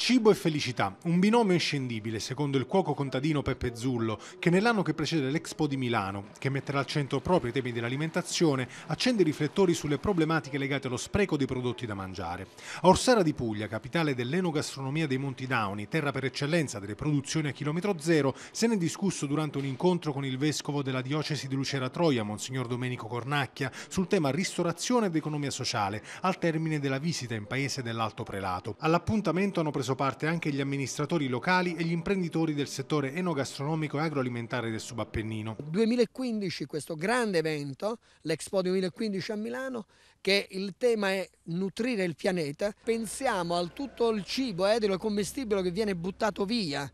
Cibo e felicità, un binomio inscendibile secondo il cuoco contadino Peppe Zullo, che nell'anno che precede l'Expo di Milano, che metterà al centro proprio i temi dell'alimentazione, accende i riflettori sulle problematiche legate allo spreco dei prodotti da mangiare. A Orsara di Puglia, capitale dell'enogastronomia dei Monti Dauni, terra per eccellenza delle produzioni a chilometro zero, se ne è discusso durante un incontro con il vescovo della diocesi di Lucera Troia, Monsignor Domenico Cornacchia, sul tema ristorazione ed economia sociale, al termine della visita in paese dell'Alto Prelato. All'appuntamento hanno preso preso parte anche gli amministratori locali e gli imprenditori del settore enogastronomico e agroalimentare del Subappennino. 2015 questo grande evento, l'Expo 2015 a Milano, che il tema è nutrire il pianeta. Pensiamo al tutto il cibo edilo e commestibile che viene buttato via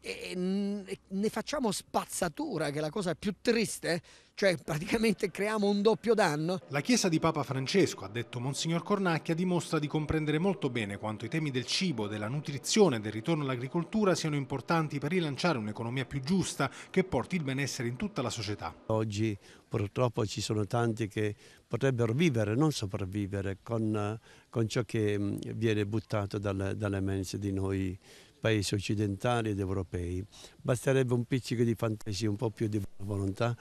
e ne facciamo spazzatura, che è la cosa più triste, cioè praticamente creiamo un doppio danno. La Chiesa di Papa Francesco, ha detto Monsignor Cornacchia, dimostra di comprendere molto bene quanto i temi del cibo, della nutrizione e del ritorno all'agricoltura siano importanti per rilanciare un'economia più giusta che porti il benessere in tutta la società. Oggi purtroppo ci sono tanti che potrebbero vivere, non sopravvivere, con, con ciò che mm, viene buttato dalle, dalle mense di noi paesi occidentali ed europei. Basterebbe un pizzico di fantasia, un po' più di volontà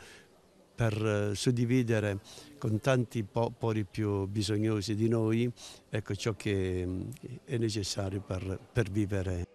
per eh, suddividere con tanti popoli più bisognosi di noi ecco, ciò che mm, è necessario per, per vivere